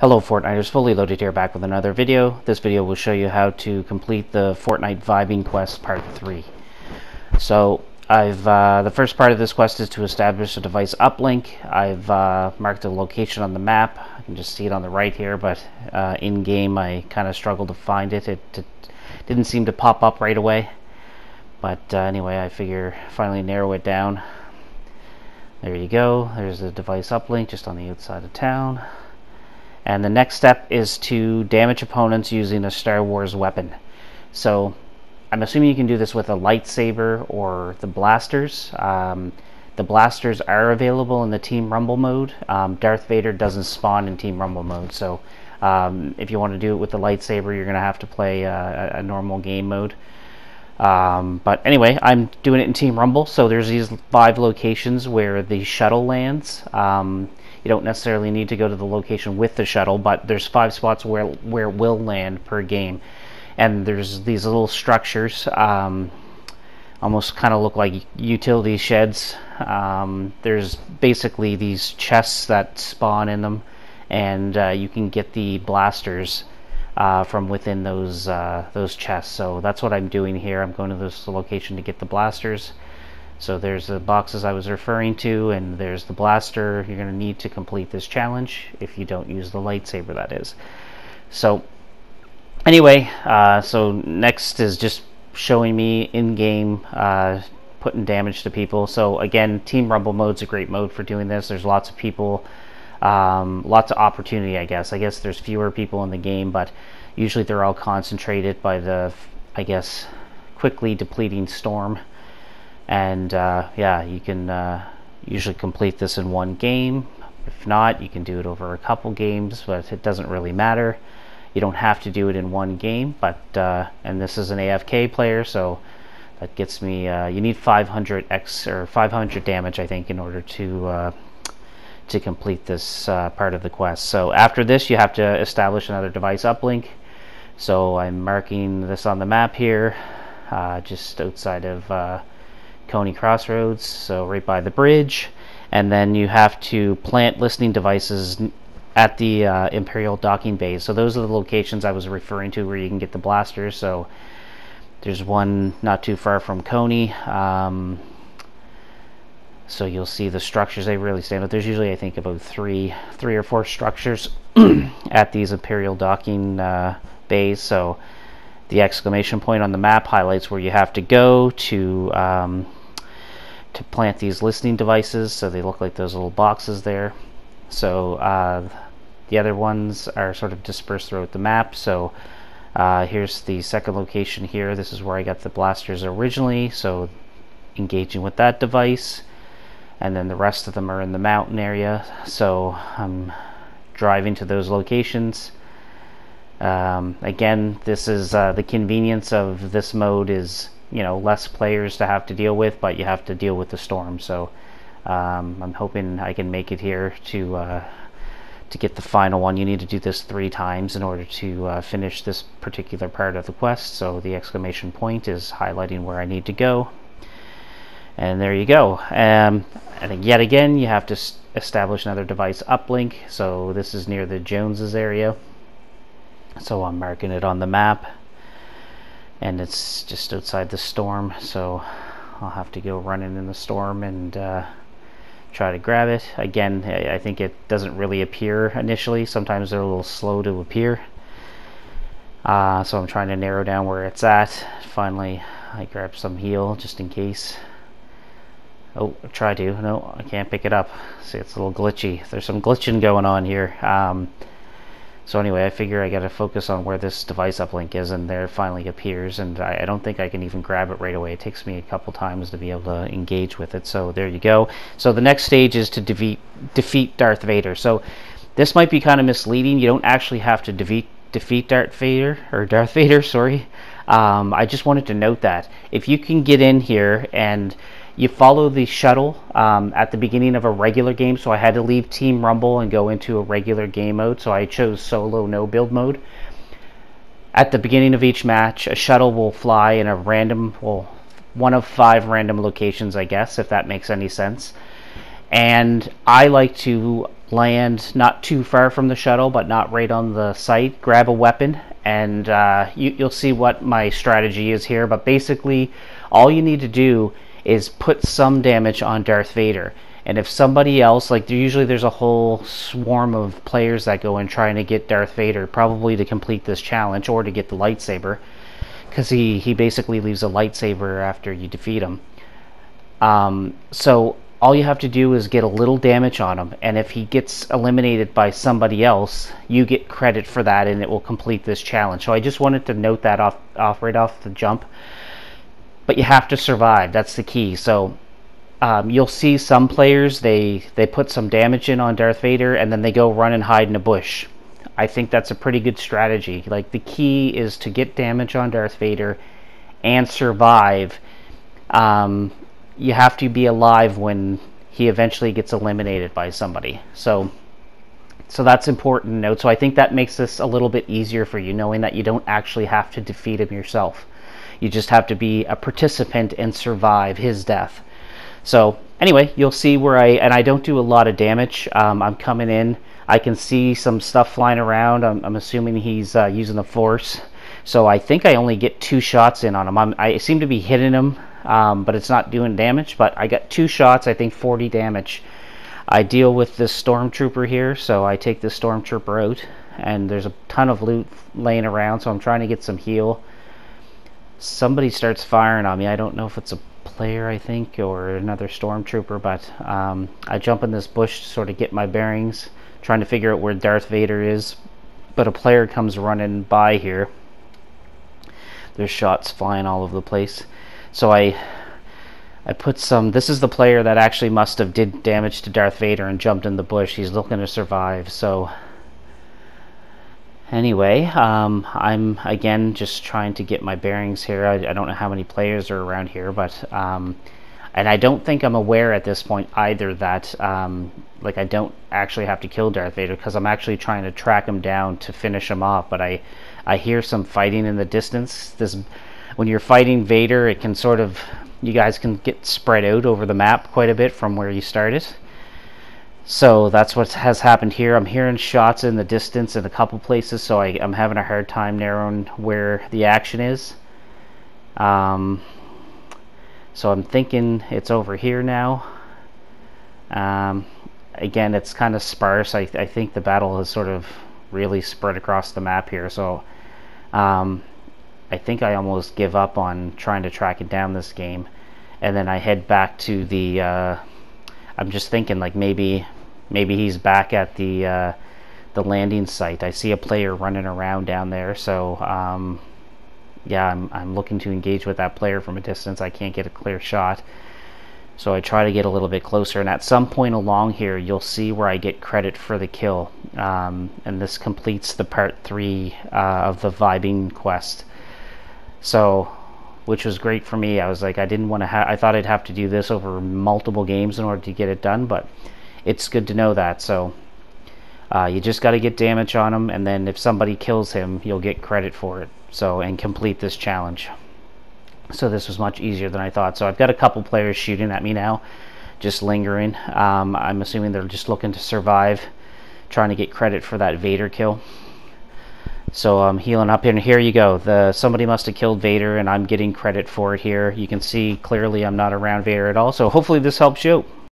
Hello Fortniters, fully loaded here back with another video. This video will show you how to complete the Fortnite Vibing Quest Part 3. So, I've uh, the first part of this quest is to establish a device uplink. I've uh, marked a location on the map. I can just see it on the right here, but uh, in-game I kind of struggled to find it. it. it. didn't seem to pop up right away. But uh, anyway, I figure finally narrow it down. There you go. There's the device uplink just on the outside of town. And the next step is to damage opponents using a Star Wars weapon. So I'm assuming you can do this with a lightsaber or the blasters. Um, the blasters are available in the Team Rumble mode. Um, Darth Vader doesn't spawn in Team Rumble mode, so um, if you want to do it with the lightsaber, you're going to have to play uh, a normal game mode. Um, but anyway, I'm doing it in Team Rumble, so there's these five locations where the shuttle lands. Um, you don't necessarily need to go to the location with the shuttle, but there's five spots where where it will land per game, and there's these little structures. Um, almost kind of look like utility sheds. Um, there's basically these chests that spawn in them, and uh, you can get the blasters uh, from within those uh, those chests. So that's what I'm doing here. I'm going to this location to get the blasters. So there's the boxes I was referring to, and there's the blaster you're going to need to complete this challenge if you don't use the lightsaber, that is. So anyway, uh, so next is just showing me in-game uh, putting damage to people. So again, Team Rumble mode's a great mode for doing this. There's lots of people, um, lots of opportunity, I guess. I guess there's fewer people in the game, but usually they're all concentrated by the, I guess, quickly depleting storm and uh, yeah you can uh, usually complete this in one game. If not you can do it over a couple games but it doesn't really matter. You don't have to do it in one game but uh, and this is an AFK player so that gets me uh, you need 500 X or 500 damage I think in order to uh, to complete this uh, part of the quest. So after this you have to establish another device uplink. So I'm marking this on the map here just outside of Coney Crossroads, so right by the bridge. And then you have to plant listening devices at the uh, Imperial docking bays. So those are the locations I was referring to where you can get the blasters. So there's one not too far from Coney. Um, so you'll see the structures they really stand out. There's usually I think about three, three or four structures at these Imperial docking uh, bays. So the exclamation point on the map highlights where you have to go to um, to plant these listening devices so they look like those little boxes there. So uh, the other ones are sort of dispersed throughout the map. So uh, here's the second location here. This is where I got the blasters originally so engaging with that device. And then the rest of them are in the mountain area. So I'm driving to those locations. Um, again this is uh, the convenience of this mode is you know less players to have to deal with, but you have to deal with the storm. So um, I'm hoping I can make it here to uh, to get the final one. You need to do this three times in order to uh, finish this particular part of the quest. So the exclamation point is highlighting where I need to go. And there you go. Um, and yet again, you have to establish another device uplink. So this is near the Joneses area. So I'm marking it on the map and it's just outside the storm so I'll have to go running in the storm and uh, try to grab it. Again I think it doesn't really appear initially. Sometimes they're a little slow to appear. Uh, so I'm trying to narrow down where it's at. Finally I grab some heal just in case. Oh try to. No I can't pick it up. See it's a little glitchy. There's some glitching going on here. Um, so anyway, I figure I gotta focus on where this device uplink is and there finally appears and I, I, don't think I can even grab it right away. It takes me a couple times to be able to engage with it. So there you go. So the next stage is to defeat, defeat Darth Vader. So this might be kind of misleading. You don't actually have to defeat defeat Darth Vader or Darth Vader, sorry. Um, I just wanted to note that if you can get in here and you follow the shuttle um, at the beginning of a regular game, so I had to leave Team Rumble and go into a regular game mode, so I chose solo no build mode. At the beginning of each match, a shuttle will fly in a random, well, one of five random locations, I guess, if that makes any sense. And I like to land not too far from the shuttle, but not right on the site. Grab a weapon, and uh, you, you'll see what my strategy is here. But basically, all you need to do is put some damage on Darth Vader. And if somebody else, like usually there's a whole swarm of players that go in trying to get Darth Vader, probably to complete this challenge or to get the lightsaber, because he, he basically leaves a lightsaber after you defeat him. Um, so all you have to do is get a little damage on him, and if he gets eliminated by somebody else, you get credit for that, and it will complete this challenge. So I just wanted to note that off, off right off the jump. But you have to survive. That's the key. So um, you'll see some players they they put some damage in on Darth Vader and then they go run and hide in a bush. I think that's a pretty good strategy. Like the key is to get damage on Darth Vader and survive. Um, you have to be alive when he eventually gets eliminated by somebody. So so that's important note. So I think that makes this a little bit easier for you, knowing that you don't actually have to defeat him yourself. You just have to be a participant and survive his death. So anyway, you'll see where I, and I don't do a lot of damage. Um, I'm coming in. I can see some stuff flying around. I'm, I'm assuming he's uh, using the force. So I think I only get two shots in on him. I'm, i seem to be hitting him, um, but it's not doing damage. But I got two shots, I think 40 damage. I deal with this stormtrooper here, so I take the stormtrooper out. And there's a ton of loot laying around, so I'm trying to get some heal. Somebody starts firing on me. I don't know if it's a player, I think, or another stormtrooper, but um, I jump in this bush to sort of get my bearings, trying to figure out where Darth Vader is. But a player comes running by here. There's shots flying all over the place. So I I put some this is the player that actually must have did damage to Darth Vader and jumped in the bush. He's looking to survive. So Anyway, um, I'm again just trying to get my bearings here. I, I, don't know how many players are around here, but um, and I don't think I'm aware at this point either that um, like I don't actually have to kill Darth Vader because I'm actually trying to track him down to finish him off. But I I hear some fighting in the distance. This when you're fighting Vader, it can sort of you guys can get spread out over the map quite a bit from where you started. So that's what has happened here. I'm hearing shots in the distance in a couple places, so I, am having a hard time narrowing where the action is. Um, so I'm thinking it's over here now. Um, again, it's kind of sparse. I, I, think the battle has sort of really spread across the map here. So um, I think I almost give up on trying to track it down this game. And then I head back to the... Uh, I'm just thinking like maybe maybe he's back at the uh, the landing site. I see a player running around down there, so um, yeah, I'm, I'm looking to engage with that player from a distance. I can't get a clear shot. So I try to get a little bit closer, and at some point along here, you'll see where I get credit for the kill. Um, and this completes the part three uh, of the vibing quest. So, which was great for me. I was like, I didn't want to have, I thought I'd have to do this over multiple games in order to get it done, but it's good to know that. So uh, you just got to get damage on him, and then if somebody kills him, you'll get credit for it. So and complete this challenge. So this was much easier than I thought. So I've got a couple players shooting at me now, just lingering. Um, I'm assuming they're just looking to survive, trying to get credit for that Vader kill. So I'm healing up, and here you go. The somebody must have killed Vader, and I'm getting credit for it here. You can see clearly I'm not around Vader at all. So hopefully this helps you.